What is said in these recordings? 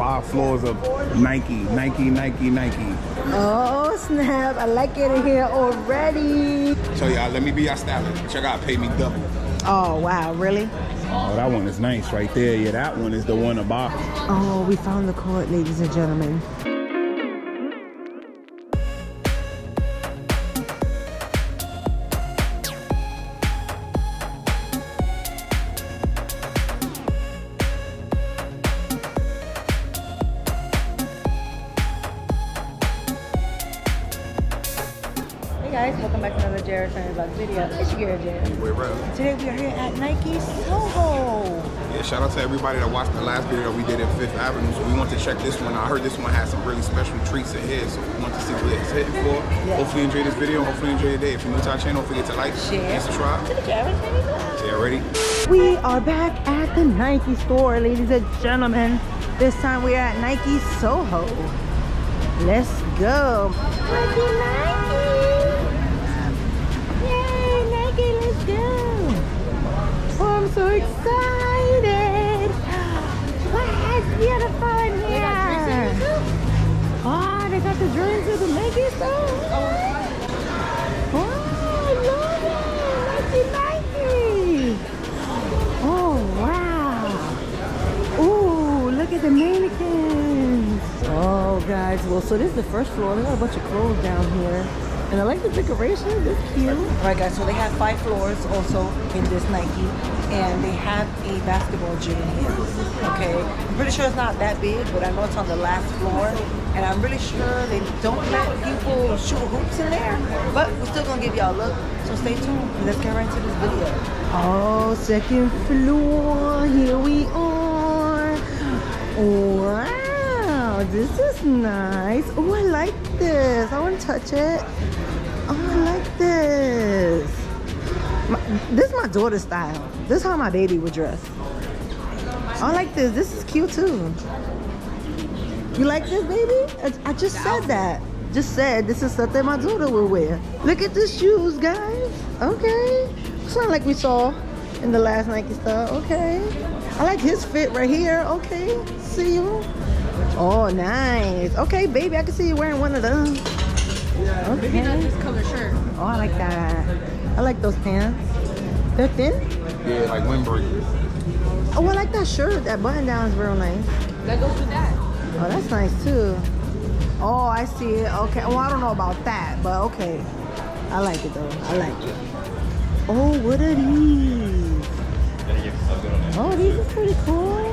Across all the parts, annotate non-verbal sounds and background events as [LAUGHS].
five floors of Nike, Nike, Nike, Nike. Oh snap! I like it in here already. So y'all, let me be your stylist. Y'all gotta pay me double. Oh wow, really? Oh, that one is nice right there. Yeah, that one is the one above. Oh, we found the court, ladies and gentlemen. To everybody that watched the last video that we did at Fifth Avenue. So we want to check this one. I heard this one has some really special treats ahead, so we want to see what it's hitting for. Yeah. Hopefully you enjoy this video. Hopefully you enjoy your day. If you're new to our channel, don't forget to like, Share. and subscribe. To the Jared Yeah, ready? We are back at the Nike store, ladies and gentlemen. This time we are at Nike Soho. Let's go. Nike, Nike. Yay, Nike, let's go. Oh, I'm so excited. Wow, it's beautiful in here. Oh, they got the drinks at the Nike store. Oh, I love it. Nike, Nike. Oh, wow. Ooh, look at the mannequins. Oh, guys. Well, so this is the first floor. They got a bunch of clothes down here. And I like the decorations. It's cute. All right, guys. So they have five floors also in this Nike. And they have a basketball gym here. Okay. I'm pretty sure it's not that big, but I know it's on the last floor. And I'm really sure they don't let people shoot hoops in there. But we're still going to give y'all a look. So stay tuned. and Let's get right into this video. Oh, second floor. Here we are. Wow, this is nice. Oh, I like this. I want to touch it. Oh, I like this. My, this is my daughter's style. This is how my baby would dress. I like this. This is cute too. You like this, baby? I, I just said that. Just said this is something my daughter will wear. Look at the shoes, guys. Okay. It's not like we saw in the last Nike store. Okay. I like his fit right here. Okay. See you. Oh, nice. Okay, baby, I can see you wearing one of them. Maybe not Okay. this color shirt. Oh, I like that. I like those pants. They're thin. Yeah, like windbreakers. Oh, I like that shirt. That button down is real nice. That goes with that. Oh, that's nice too. Oh, I see it. Okay. Well, I don't know about that, but okay. I like it though. I like it. Oh, what are these? Oh, these are pretty cool.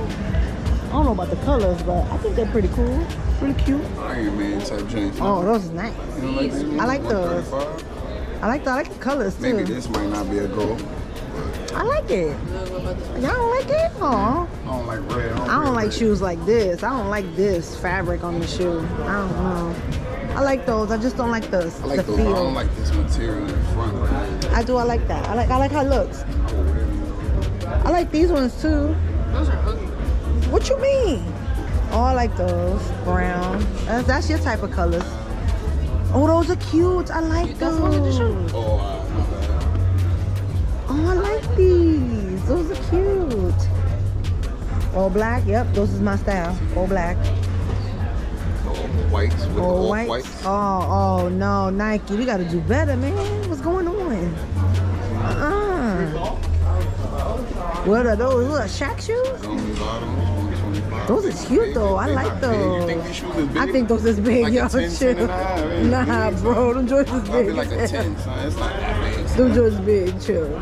I don't know about the colors, but I think they're pretty cool. Pretty cute. Iron Man type joints. Oh, those is nice. You don't like? I like those. I like the, I like the colors too. Maybe this might not be a goal. I like it. Y'all don't like it? Aw. I don't like red. I don't like shoes like this. I don't like this fabric on the shoe. I don't know. I like those. I just don't like the, I like the those. but I don't like this material in the front. I do. I like that. I like. I like how it looks. I like these ones too. Those are ugly. What you mean? Oh, I like those brown. That's, that's your type of colors. Oh, those are cute. I like That's one of the those. Oh, uh. Oh, I like these. Those are cute. All black. Yep, those is my style. All black. Whites with All whites. Oh, oh no, Nike. We gotta do better, man. What's going on? Uh-uh. What are those? What, Shaq shoes? Only bottoms, 125. Those are cute though. I like big. You think those. these shoes is big? I think those is big, Like yo. 10, chill. 10 and a half. Nah, Big. bro. Them joints is big. like a 10, son. It's not that big. Them son. joints big. Chill.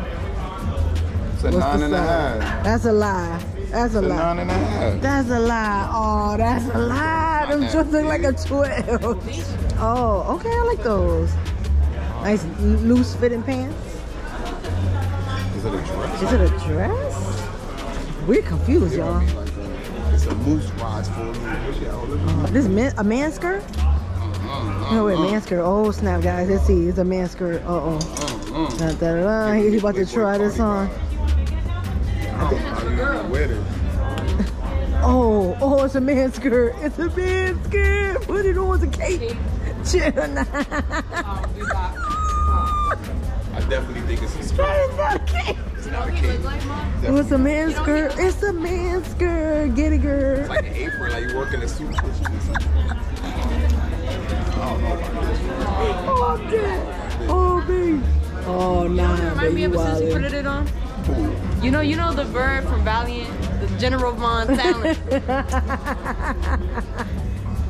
It's a What's nine the a size? That's a lie. That's a a lie. nine and a half. That's a lie. Oh, that's a lie. Them joints look like a 12. Oh, okay. I like those. Nice loose fitting pants. Is it a dress? Is it a dress? We're confused, y'all. Might be like a- It's a moose rise for me. Uh, this man, a man skirt? Uh-huh. No, wait, uh-huh. man skirt. Oh, snap, guys. Let's see. It's a man skirt. Uh oh. Da, da, da, da. He's about to try this on. [LAUGHS] Oh, oh, it's a man skirt. It's a man skirt. Put it on. It's a cape. Chill now. We got I definitely think it's a skirt. That is not. It's a He cape. look like mom. Oh, it's a man's skirt. It's a man's skirt. Get it, girl. It's like an apron, like you work in a suit. I don't know about this. Oh, I'm. Oh, babe. Oh, nah, Remind me of since you put it on. You know, you know the bird from Valiant, the General Von Talon. [LAUGHS]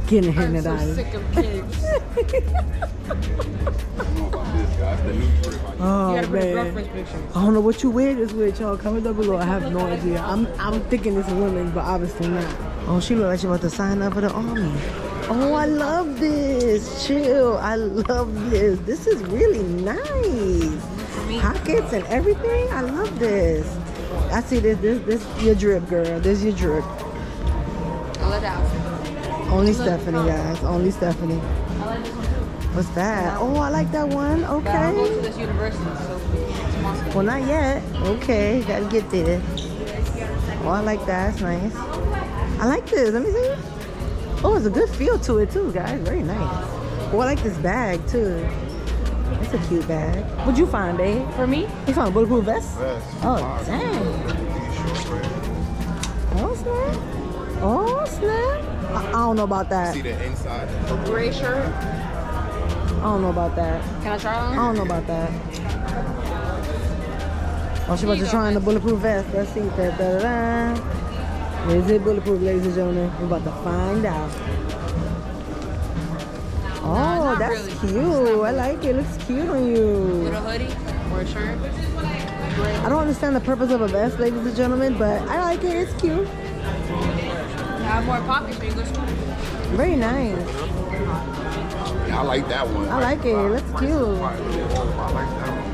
Getting a I'm hand so on sick of kids. I don't know about this, guys. The new drip. I You Oh, gotta put a man. I don't know what you wear this with, y'all. Comment down below. I have no idea. I'm I'm thinking it's women, but obviously not. Oh, she look like she about to sign up for the army. Oh, I love this. Chill. I love this. This is really nice. Pockets and everything. I love this. I see this. This this your drip, girl. This is your drip. Only Stephanie, guys. Only Stephanie. I like this one too. What's that? Oh, I like that one. But I don't go Okay. to this university, so it's Moscow. Well, not yet. Okay, gotta get there. Oh, I like that. That's nice. I like this. Let me see. Oh, it's a good feel to it too, guys. Very nice. Oh, I like this bag too. It's a cute bag. What'd you find, babe? For me, You found a bulletproof vest? Vest. Oh, Fire. dang. These short red. Oh, snap. Oh, snap. I, I don't know about that. See the inside. gray shirt. I don't know about that. Can I try on? I don't know about that. Oh, she about Here you to try on the bulletproof vest. Let's see. Da, da, da, da. Is it bulletproof, ladies and gentlemen? We're about to find out. Oh, not that's really. Cute. I like it. Looks cute on you. Little hoodie or a shirt. I don't understand the purpose of a vest, ladies and gentlemen, but I like it. It's cute. Have more pockets when you go to school. Very nice. Yeah, I like that one. I like it. It looks cute. I like that one.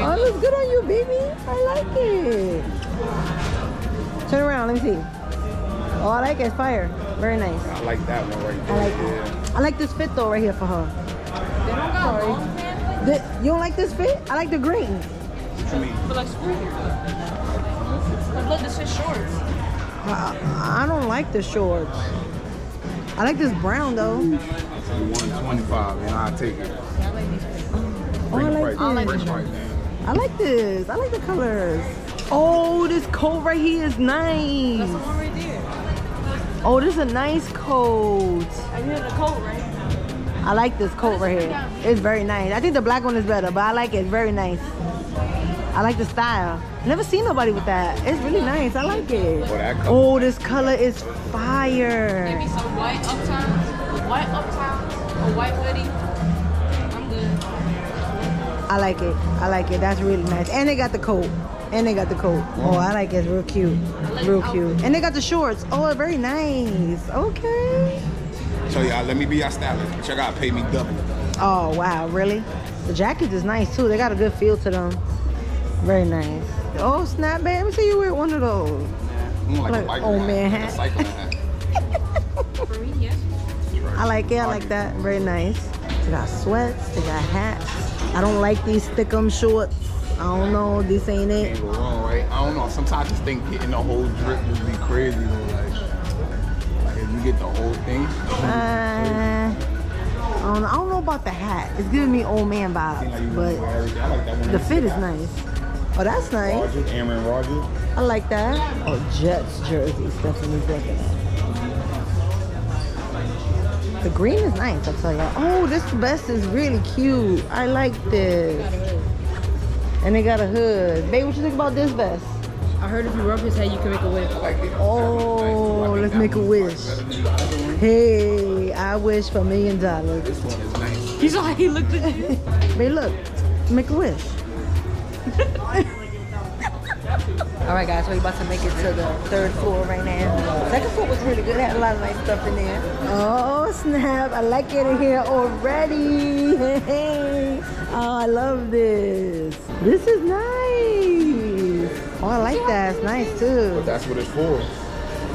Oh, it looks good on you, baby. I like it. Turn around. Let me see. Oh, I like it. It's fire. Very nice. I like that one right I there. like yeah. I like this fit though right here for her. They don't got long pants. The- you don't like this fit? I like the green. What you mean? But like screw you. But look, this is shorts. I, I don't like the shorts. I like this brown though. It's 125 and I'll take it. I like. Oh, I like Right, this. like this. I like this. I like the colors. Oh, this coat right here is That's the nice. one right there. Oh, this is a nice coat. I hear the coat, right? I like this coat right here. It's very nice. I think the black one is better, but I like it. It's very nice. I like the style. Never seen nobody with that. It's really nice. I like it. Oh. Oh, this color is fire. Give me some white uptown, white uptown, a white hoodie. I'm good. I like it. I like it. That's really nice. And they got the coat. And they got the coat. Oh, I like it. It's real cute. Real oh. cute. And they got the shorts. Oh, very nice. Okay. So y'all, let me be your stylist, but y'all gotta pay me double. Oh, wow. Really? The jackets is nice too. They got a good feel to them. Very nice. Oh, snap, babe. Let me see you wear one of those. I'm like, Like a old man hat. cycling hat. For me, yes. I like it. I like that. Very nice. They got sweats. They got hats. I don't like these thickum shorts. I don't know. This ain't it. Can't go wrong, right? I don't know. Sometimes I just think getting the whole drip would be crazy though. Like, like if you get the whole thing, Uh, I don't, know. I don't know about the hat. It's giving me old man seem like you vibes, but wear everything. I like that one. the fit is nice. Oh, that's nice. Rodgers, Aaron Rodgers. I like that. Oh, Jets jersey. Stephanie's looking at. The green is nice, I'll tell you. Oh, this vest is really cute. I like this. And they got a hood. Babe, what you think about this vest? I heard if you rub his head, you can make a wish. I like. Oh, let's make a wish. Hey, I wish for a million dollars. This one is nice. He's like, he looked at you. Babe, look, make a wish. All right, guys, we're about to make it to the third floor right now. Second floor was really good. It had a lot of nice stuff in there. Oh, snap. I like it in here already. Hey. Oh, I love this. This is nice. Oh, I like that. It's nice, too. But that's what it's for.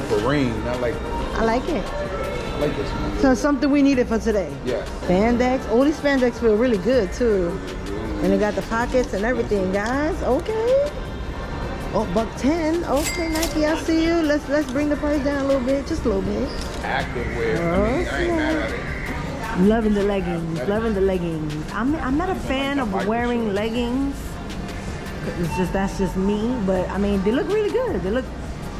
For rain. I like. I like it. I like this one. So something we needed for today. Yeah. Spandex. All these spandex feel really good, too. And they got the pockets and everything, guys. Okay. Oh, buck 10. Okay, Nike, I see you. Let's let's bring the price down a little bit, just a little bit. Active wear. I mean, I ain't mad at it. Loving the leggings, loving the leggings. I'm I'm not a fan of wearing leggings It's just that's just me, but I mean they look really good. They look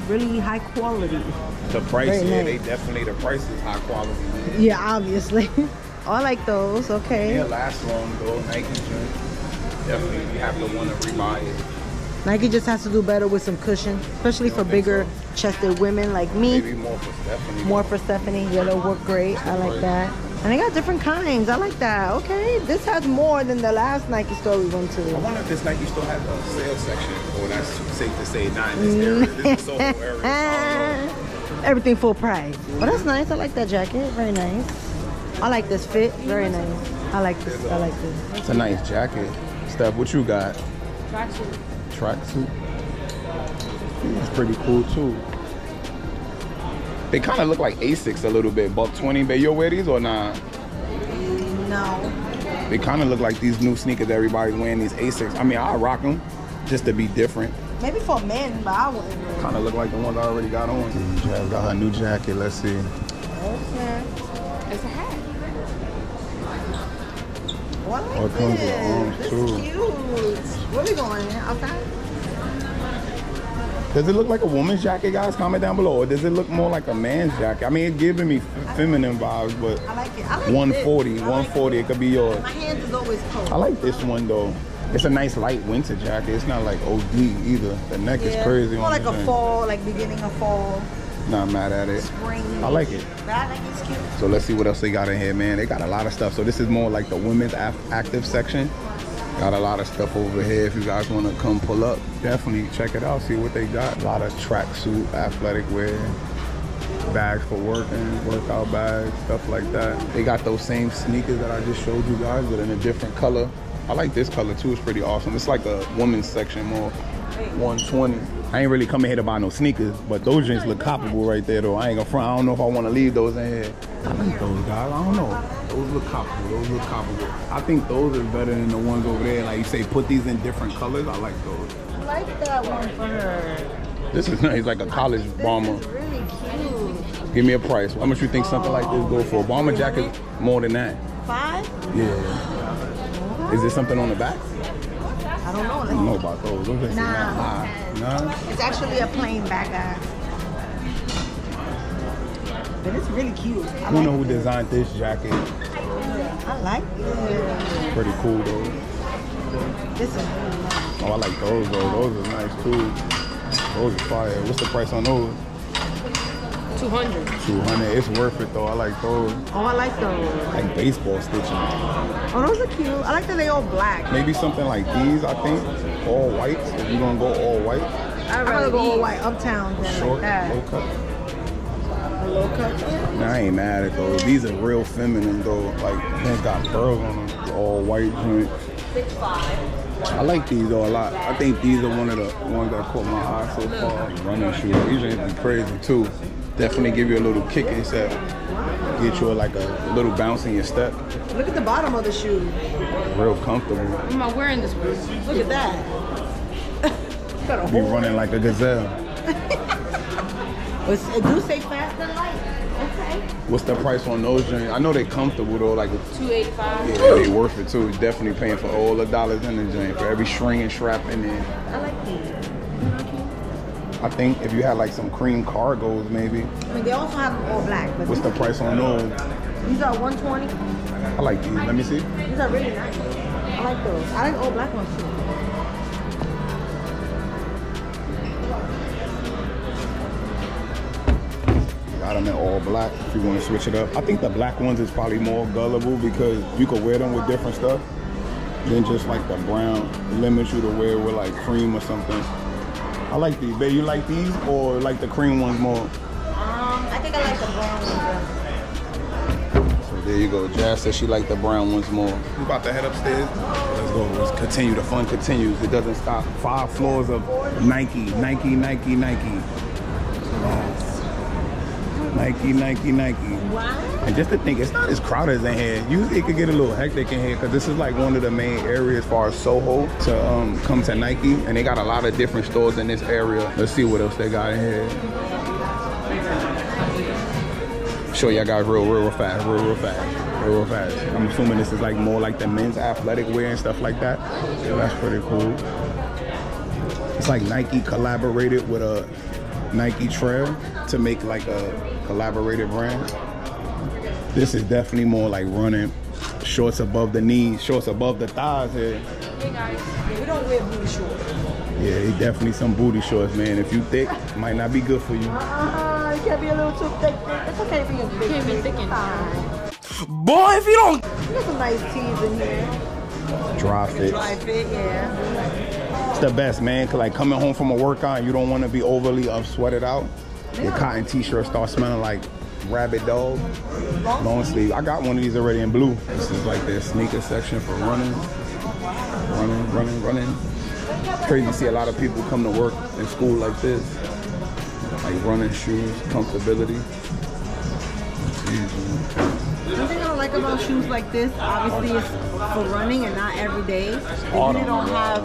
really high quality. The price, Very yeah, nice. they definitely the price is high quality. Yeah, obviously. [LAUGHS] oh, I like those. Okay. They last long though. Nike joint. Definitely, you have to want to rebuy it. Nike just has to do better with some cushion, especially for bigger chested women like me. Maybe more for Stephanie. More for Stephanie. Yeah, they'll work great. I like that. And they got different kinds. I like that. Okay, this has more than the last Nike store we went to. I wonder if this Nike still has a sales section, or that's safe to say not in this area. This is Soho area. so [LAUGHS] don't. Everything full price. But that's nice. I like that jacket. Very nice. I like this fit. Very nice. I like this. I like this. It's a nice jacket. Steph, what you got? Tracksuit. Tracksuit. It's pretty cool too. They kind of look like Asics a little bit. Buck 20, but you wear these or not? No. They kind of look like these new sneakers everybody's wearing, these Asics. I mean, I'll rock them just to be different. Maybe for men, but I wouldn't. wear Kind of look like the ones I already got on. Jazz got her new jacket. Let's see. Okay. It's a hat. Oh, I like Oh, it comes with arms, this too. is cute. Where we going? Outside? Does it look like a woman's jacket, guys? Comment down below. Or does it look more like a man's jacket? I mean, it's giving me feminine vibes, but I like it. I like 140, this. I like 140, it could be yours. My hands is always cold. I like this one though. It's a nice light winter jacket. It's not like OD either. The neck is Yeah. crazy. More like a thing. fall, like beginning of fall, Not mad at it. spring. I like it. But I like it's cute. So let's see what else they got in here, man. They got a lot of stuff. So this is more like the women's active section. Got a lot of stuff over here. If you guys want to come pull up, definitely check it out. See what they got. A lot of tracksuit, athletic wear, bags for working, workout bags, stuff like that. They got those same sneakers that I just showed you guys, but in a different color. I like this color too. It's pretty awesome. It's like a women's section more. 120. I ain't really coming here to buy no sneakers, but those jeans look copable right there though. I ain't gonna front. I don't know if I want to leave those in here. I like those guys. I don't know. Those look copable. Those look copable. I think those are better than the ones over there. Like you say, put these in different colors. I like those. I like that one for her. This is nice, like a college bomber. This is really cute. Give me a price. How much you think something like this go for? Bomber jacket more than that. Five? Yeah. Is there something on the back? I don't know. I don't know about those. Those Nah. high. Nah. It's actually a plain bag. But it's really cute. I I don't know who designed this jacket. I like it. Pretty cool though. This is really nice. Oh, I like those though. Those are nice too. Those are fire. What's the price on those? 200. 200. It's worth it though. I like those. Oh, I like those. Like baseball stitching. Oh, those are cute. I like that they all black. Maybe something like these, I think. All whites. If you're gonna go all white. I'd rather go all white uptown than Short, like low that. cut. A low cut. Nah, I ain't mad at those. These are real feminine though. Like they got pearls on them. All white joints. I like these though a lot. I think these are one of the ones that caught my eye so far. Running shoes. These be crazy too. Definitely give you a little kick and. Get you like a little bounce in your step. Look at the bottom of the shoe. Real comfortable. I'm I wearing this one? Look at that. [LAUGHS] Got a Be whole running like a gazelle. [LAUGHS] It do say fast and light. Okay. What's the price on those joints? I know they're comfortable though. Like 285. yeah, they worth it too. Definitely paying for all the dollars in the joint for every string and strap in there. I like these. I think if you had like some cream cargos, maybe. I mean, they also have them all black, but What's the price on those? these are 120. I like these. Let me see. These are really nice. I like those. I like all black ones too. Got them in all black if you want to switch it up. I think the black ones is probably more gullible because you could wear them with different stuff than just like the brown limits you to wear with like cream or something. I like these. Babe, you like these or like the cream ones more? Um, I think I like the brown ones. So there you go. Jazz says she like the brown ones more. We about to head upstairs. Let's go. Let's continue. The fun continues. It doesn't stop. Five floors of Nike, Nike, Nike, Nike. Yes. Nike, Nike, Nike. Wow. And just to think, it's not as crowded as in here. Usually it could get a little hectic in here because this is like one of the main areas as far as Soho to um, come to Nike. And they got a lot of different stores in this area. Let's see what else they got in here. Show y'all guys real, real, real fast, real, real fast, real, real fast. I'm assuming this is like more like the men's athletic wear and stuff like that. So that's pretty cool. It's like Nike collaborated with a Nike Trail to make like a collaborated brand. This is definitely more like running shorts above the knees, shorts above the thighs here. Hey guys. We don't wear booty shorts. Yeah, it definitely some booty shorts, man. If you thick, might not be good for you. Uh-uh, you can't be a little too thick. It's okay if you're big. Can't be thick and fine. Boy, if you don't We got some nice tees in here. Dry fits. Dry fit, yeah. It's the best, man. Cause like coming home from a workout, you don't want to be overly up sweated out. Your cotton t-shirt start smelling like rabbit dog. Long sleeve. I got one of these already in blue. This is like their sneaker section for running, running, running, running. Crazy to see a lot of people come to work in school like this, like running shoes, comfortability. One thing I like about shoes like this, obviously, it's for running and not every day. They really don't have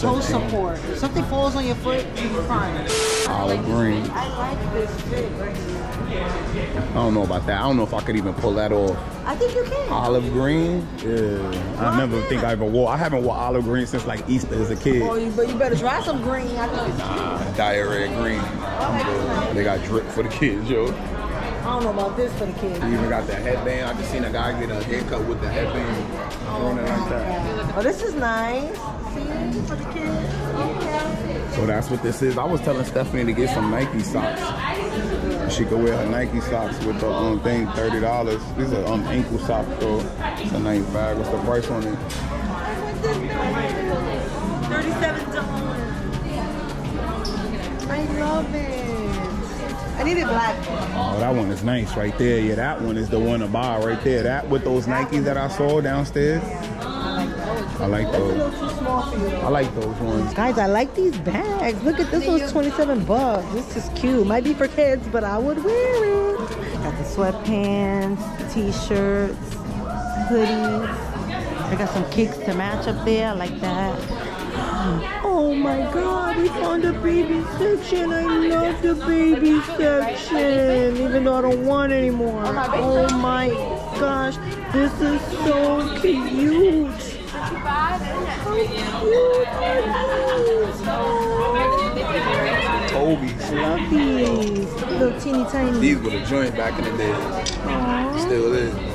toe support. If something falls on your foot, you're man. olive green. I like this fit right here. I don't know about that. I don't know if I could even pull that off. I think you can. Olive green? Yeah. I never think I ever wore. I haven't wore olive green since like Easter as a kid. Oh, you, but you better try some green. I think it's Nah, diarrhea green. They got drip for the kids, yo. I don't know about this for the kids. You even got the headband. I just seen a guy get a haircut with the headband. It like that. Oh, this is nice. See, for the kids. Okay. So that's what this is. I was telling Stephanie to get some Nike socks. She could wear her Nike socks with the um thing, thirty dollars. These are um ankle socks though. It's a ninety five. What's the price on it? Thirty-seven dollars. I love it. I need it black. Oh, that one is nice right there. Yeah, that one is the one to buy right there. That with those Nikes that I saw downstairs. I like a those. little too small for you. I like those ones. Guys, I like these bags. Look at this one's 27 bucks. This is cute. Might be for kids, but I would wear it. Got the sweatpants, t-shirts, hoodies. I got some kicks to match up there. I like that. Oh my god, we found the baby section. I love the baby section. Even though I don't want anymore. Oh my gosh, this is so cute. How cute! Toby's. Love these. Little teeny tiny. These were the joint back in the day. Aw. Still is.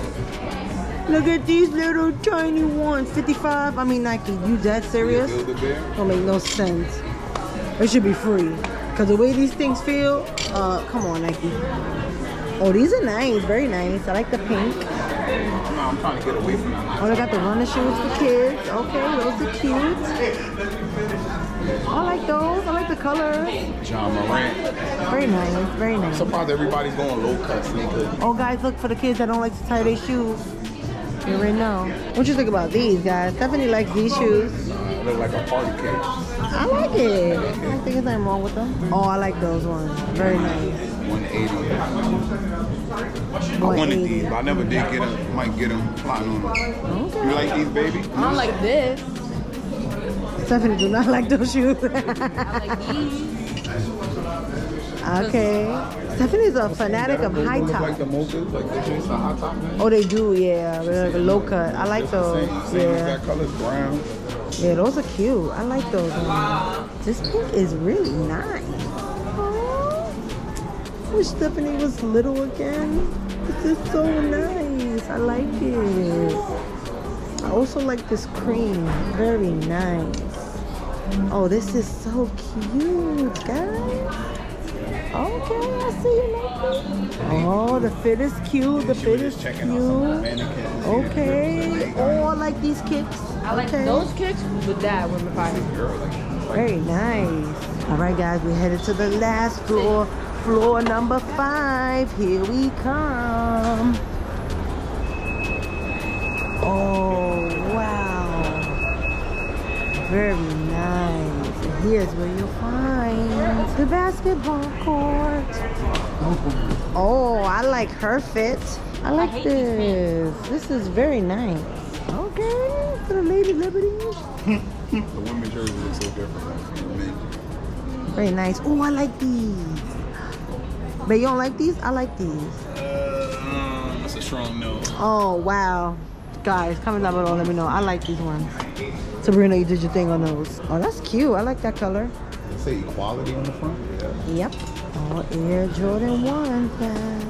Look at these little tiny ones. 55. I mean, Nike, you that serious? Build a bear. Don't make no sense. It should be free. Because the way these things feel, uh, come on, Nike. Oh, these are nice. Very nice. I like the pink. No, I'm trying to get away from that. Oh, they got the running shoes for kids. Okay, those are cute. I like those. I like the colors. Ja Morant. Very nice. Very nice. Surprised everybody's going low cut sneakers. Oh, guys, look for the kids that don't like to tie their shoes. You already know. What you think about these, guys? Stephanie likes these shoes. Look like a party cake. I like it. I don't think there's anything wrong with them. Oh, I like those ones. Very nice. 180. I wanted these, but I never did get them. Might get them. Plotting on them. Okay. You like these, baby? I don't like this. Stephanie do not [LAUGHS] like those shoes. I like these. okay. Stephanie's a fanatic of high look Like top. the mochas, like the joints, the high top, man. Oh, they do, yeah. They're like low cut. I like those. Yeah. colors, brown. Yeah, those are cute. I like those ones. This pink is really nice. Aw. Wish Stephanie was little again. This is so nice. I like it. I also like this cream. Very nice. Oh, this is so cute, guys. Okay, I see you like it. Oh, the fit is cute. The She was fit is checking out some cute. mannequins. Okay. Oh, I like these kicks. I like Okay. those kicks with that with my body. Girl, Very nice. All right, guys, we headed to the last floor, floor number five. Here we come. Oh, wow. Very nice. And here's where you'll find the basketball court. Oh, I like her fit. I like hate these this. This is very nice. Okay, for the Lady Liberties. the women's jersey looks so different from the men. Very nice. Oh, I like these. But you don't like these? I like these. Uh, that's a strong no. Oh, wow. Guys, comment down below. Let me know. I like these ones. Sabrina, you did your thing on those. Oh, that's cute. I like that color. Say equality on the front. Yeah. Yep. All Air Jordan 1 fans.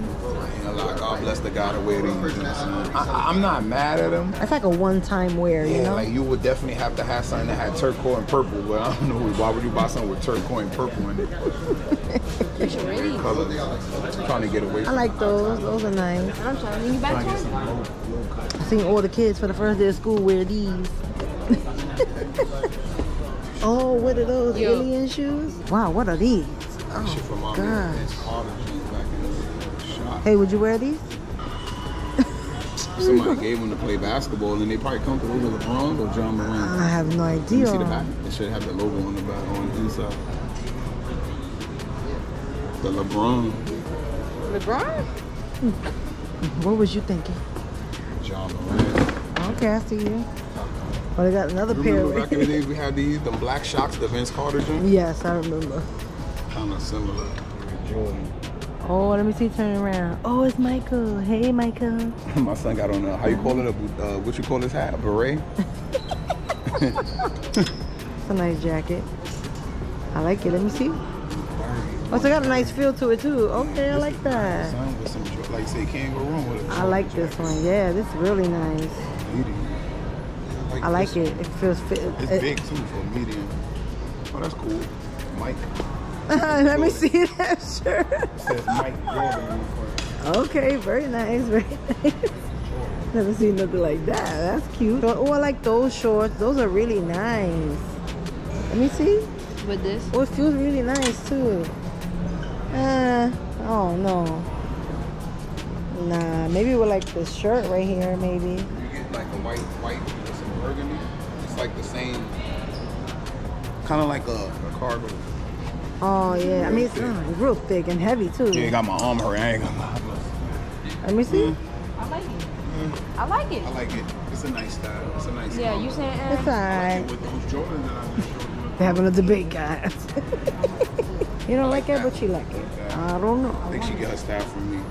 Like, God bless the guy that wear these. You know what I'm? I, I'm not mad at him. That's like a one-time wear, you Yeah, know? like you would definitely have to have something that had turquoise and purple, but I don't know why would you buy something with turquoise and purple in it? Really? Colors. I'm trying to get away I like those. Those are nice. I'm trying to bring you back to get to some low, low. I seen all the kids for the first day of school wear these. [LAUGHS] oh, what are those Yo. alien shoes? Wow, what are these? That shit from gosh. man. It's Carter jeans back in the shop. Hey, would you wear these? [LAUGHS] Somebody gave them to play basketball, and they probably come through with LeBron or Ja Morant. I have no Let idea. me see the back. It should have the logo on the back on the inside. The LeBron, LeBron? Hmm. What was you thinking? Ja Morant. Okay, I see you. But I got another pair. Remember back in the [LAUGHS] days we had these, them black Shox, the Vince Carter joint? yes, I remember. Kind of similar. Jordan. Oh, let me see. Turn around. Oh, it's Michael. Hey, Michael. [LAUGHS] My son got on a, how you call it, a, uh, what you call this hat, a beret? It's a nice jacket. I like it. Let me see. Oh, so it got a nice feel to it too. Okay, I like that. Son with some, like you say, can't go wrong with it. I like this one. Yeah, this is really nice. Medium. I like this it. It feels fit. It's it- big too for a medium. Oh, that's cool. Mike. [LAUGHS] Let me see that shirt. says Mike Jordan on the front. Okay, very nice, very nice. Never seen nothing like that. That's cute. Oh, I like those shorts. Those are really nice. Let me see. With this? Oh, it feels really nice too. Uh, oh no. Nah, maybe with like this shirt right here, maybe. You get like a white, white like the same, kind of like a, a cargo. Oh yeah, I mean it's uh, real thick and heavy too. Yeah, got my arm hurt. I ain't gonna lie. Let me see. I like it. I like it. I like it. It's a nice style. It's a nice. Yeah, color. you saying? It's Uh, alright. With those Jordans that I just showed you. We're having a debate, guys. [LAUGHS] you don't like it, but you like it. I don't know. I know. think she get her style from me.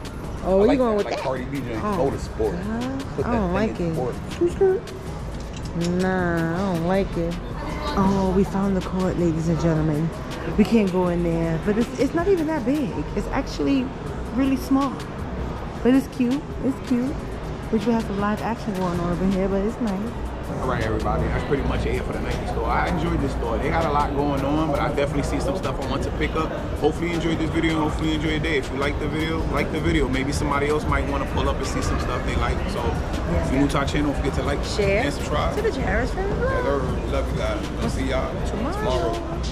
Oh, I where like you going that, with like that? Cardi B joint. Oh, Go to sport. God. Put I don't thing like in it. sport. Nah, I don't like it. Oh, we found the court, ladies and gentlemen. We can't go in there, but it's, it's not even that big. It's actually really small. But it's cute. It's cute. We have some live action going on over here, but it's nice. All right, everybody. That's pretty much it for the Nike store. I enjoyed this store. They got a lot going on, but I definitely see some stuff I want to pick up. Hopefully you enjoyed this video. Hopefully you enjoyed your day. If you like the video, like the video. Maybe somebody else might want to pull up and see some stuff they like. So if you're new to our channel, don't forget to like, Share and subscribe. to the Jarvis family. Love you guys. We'll see y'all Tomorrow. tomorrow.